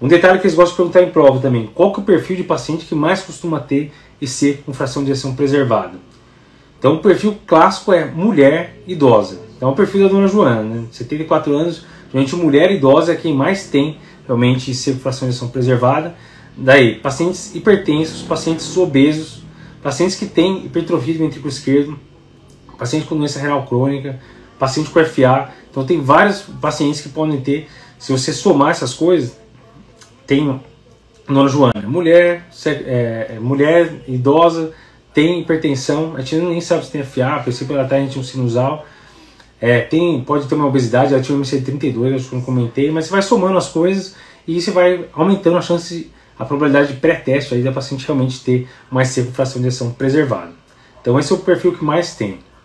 Um detalhe que eles gostam de perguntar em prova também, qual que é o perfil de paciente que mais costuma ter e ser com fração de ejeção preservada? Então o perfil clássico é mulher idosa. Então é o perfil da dona Joana, né? 74 anos, gente mulher idosa é quem mais tem realmente ser fração de ejeção preservada. Daí, pacientes hipertensos, pacientes obesos, pacientes que têm hipertrofia do ventrículo esquerdo, paciente com doença renal crônica, paciente com FA. Então tem vários pacientes que podem ter, se você somar essas coisas, tem Dona Joana, mulher, é, mulher idosa, tem hipertensão, a gente nem sabe se tem FA, a princípio ela está em um sinusal, é, tem, pode ter uma obesidade, ela tinha um MC32, acho que não comentei, mas você vai somando as coisas e você vai aumentando a chance, a probabilidade de pré-teste aí da paciente realmente ter mais seco fração de ação preservada. Então esse é o perfil que mais tem.